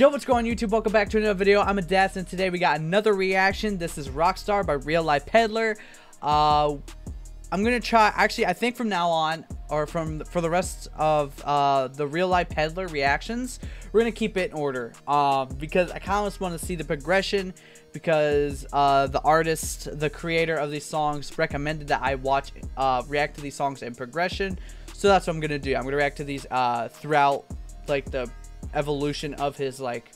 Yo, what's going on YouTube? Welcome back to another video. I'm Adast, and today we got another reaction. This is Rockstar by Real Life Pedler. Uh, I'm gonna try. Actually, I think from now on, or from for the rest of uh, the Real Life Pedler reactions, we're gonna keep it in order. Uh, because I kind of just want to see the progression. Because uh, the artist, the creator of these songs, recommended that I watch, uh, react to these songs in progression. So that's what I'm gonna do. I'm gonna react to these uh, throughout like the evolution of his like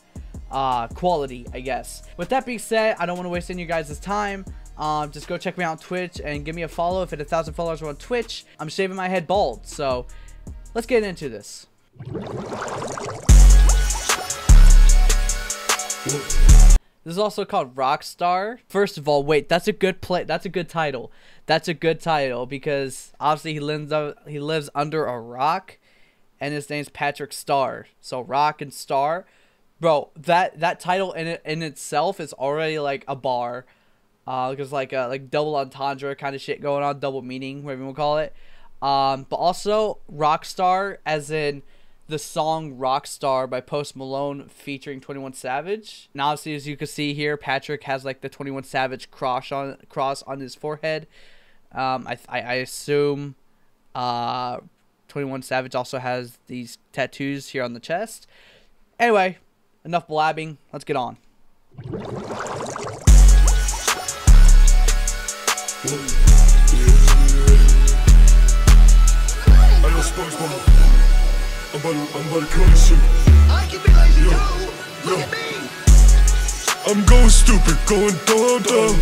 uh, quality, I guess. With that being said, I don't want to waste any of you guys' time. Um, just go check me out on Twitch and give me a follow if at a thousand followers on Twitch. I'm shaving my head bald, so let's get into this. This is also called Rockstar. First of all, wait, that's a good play. That's a good title. That's a good title because obviously he lives he lives under a rock and his name's Patrick Star. So Rock and Star, bro. That that title in it in itself is already like a bar, uh, because like a like double entendre kind of shit going on, double meaning, whatever you want to call it. Um, but also Rockstar, as in the song Rockstar by Post Malone featuring 21 Savage. Now, obviously, as you can see here, Patrick has like the 21 Savage cross on cross on his forehead. Um, I, I, I assume uh, 21 Savage also has these tattoos here on the chest. Anyway, enough blabbing. Let's get on. I'm going stupid, going dumb dumb.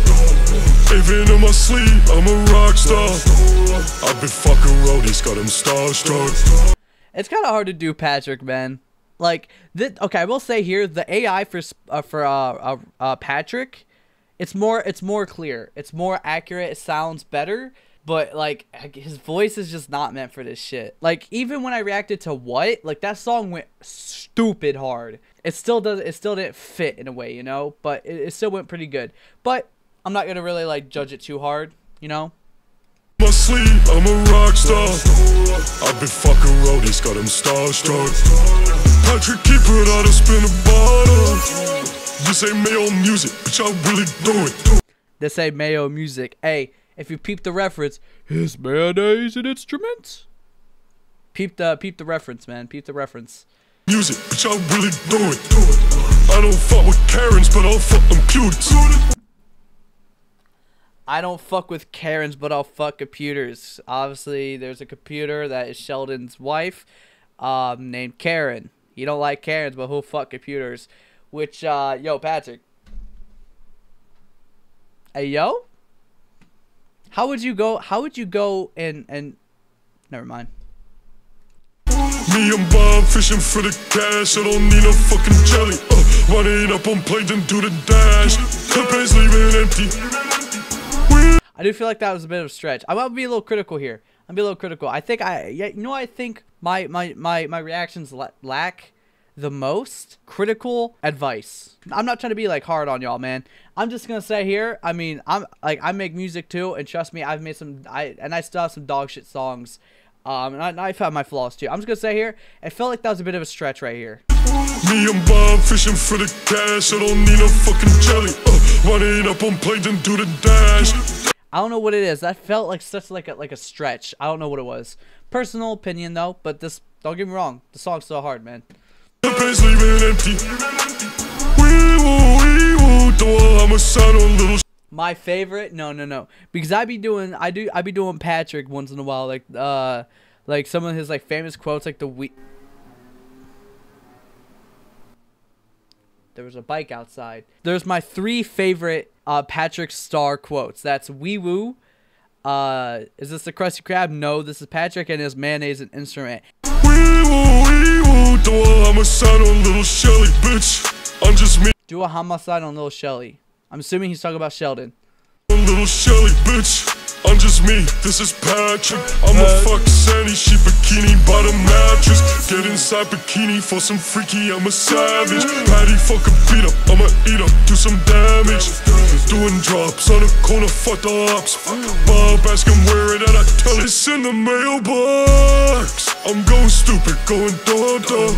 Even in my sleep, I'm a rock star. I've been fucking roadies, got them starstruck. It's kind of hard to do, Patrick, man. Like, this, okay, I will say here, the AI for uh, for uh, uh, uh, Patrick, it's more it's more clear, it's more accurate, it sounds better. But like his voice is just not meant for this shit. Like even when I reacted to what, like that song went stupid hard. It still does. It still didn't fit in a way, you know. But it, it still went pretty good. But I'm not gonna really like judge it too hard, you know. My sleep, I'm a rock star. I've been fucking roadies, got them starstruck. Patrick, keep it out of spin a bottle. This ain't Mayo music, bitch, I really do it. This ain't Mayo music. Hey, if you peep the reference, is mayonnaise an instrument? Peep the peep the reference, man. Peep the reference. Music, bitch, I really do it. I don't fuck with Karens, but I'll fuck them. I don't fuck with Karens, but I'll fuck computers. Obviously, there's a computer that is Sheldon's wife, um, named Karen. You don't like Karens, but who'll fuck computers? Which, uh, yo, Patrick. Hey, yo? How would you go, how would you go and, and, never mind. Me and Bob fishing for the cash, I don't need no fucking jelly. Uh, running up on planes and do the dash. Clip leaving empty. I do feel like that was a bit of a stretch. I'm gonna be a little critical here. I'm be a little critical. I think I, yeah, you know, I think my my my my reactions lack the most critical advice. I'm not trying to be like hard on y'all, man. I'm just gonna say here. I mean, I'm like I make music too, and trust me, I've made some. I and I still have some dog shit songs. Um, and I, I found my flaws too. I'm just gonna say here, it felt like that was a bit of a stretch right here. Me and Bob fishing for the cash. I don't need no fucking jelly. Uh, running up on planes and do the dash. I don't know what it is. That felt like such like a like a stretch. I don't know what it was. Personal opinion though, but this don't get me wrong, the song's so hard, man. My favorite? No, no, no. Because I be doing I do I be doing Patrick once in a while like uh like some of his like famous quotes like the we There was a bike outside. There's my three favorite uh, Patrick Star quotes. That's wee woo. Uh, is this the Krusty Krab? No, this is Patrick and his mayonnaise an instrument. Do a homicide on little Shelly, bitch. I'm just me. Do a homicide on little Shelly. I'm assuming he's talking about Sheldon. Little Shelly, bitch. I'm just me, this is Patrick. I'm a fuck Sandy, she bikini by the mattress. Get inside bikini for some freaky, I'm a savage. Patty fuck a beat up, I'ma eat up, do some damage. Doing drops on the corner, fuck the ops. Bob ask him where it at, I tell it's in the mailbox. I'm going stupid, going dumb dumb.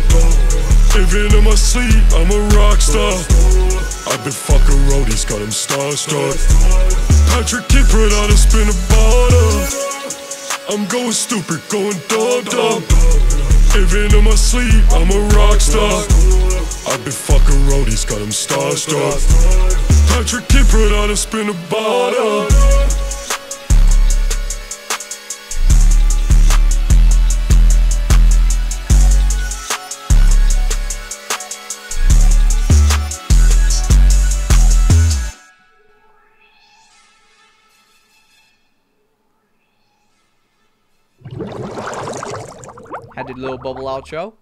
Even in my sleep, I'm a rock star. I've been fucking roadies, got them starstruck. Kid put out a spin a bottle. I'm going stupid, going dog dog. Even in my sleep, I'm a rock star. I've been fucking roadies, got them starstruck. Kid put out a spin a bottle. Had a little bubble outro.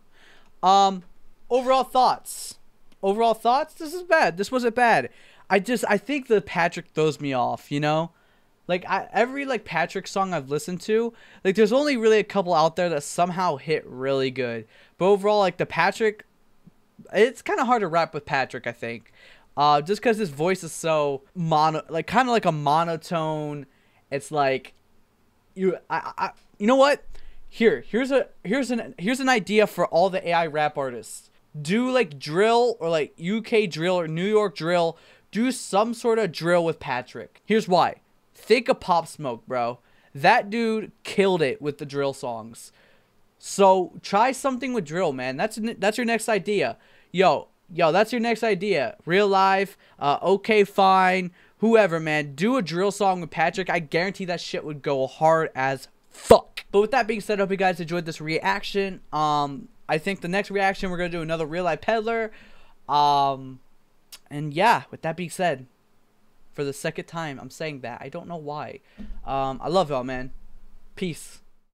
Um, overall thoughts. Overall thoughts. This is bad. This wasn't bad. I just I think the Patrick throws me off. You know, like I, every like Patrick song I've listened to, like there's only really a couple out there that somehow hit really good. But overall, like the Patrick, it's kind of hard to rap with Patrick. I think, uh, just because his voice is so mono, like kind of like a monotone. It's like you I, I you know what here here's a here's an here's an idea for all the ai rap artists. Do like drill or like uk drill or new york drill. Do some sort of drill with patrick. Here's why. Think of pop smoke bro. That dude killed it with the drill songs. So try something with drill man. That's that's your next idea. Yo yo that's your next idea. Real life uh okay fine. Whoever, man, do a drill song with Patrick. I guarantee that shit would go hard as fuck. But with that being said, I hope you guys enjoyed this reaction. Um, I think the next reaction we're gonna do another real life Pedler. Um, and yeah, with that being said, for the second time, I'm saying that I don't know why. Um, I love y'all, man. Peace.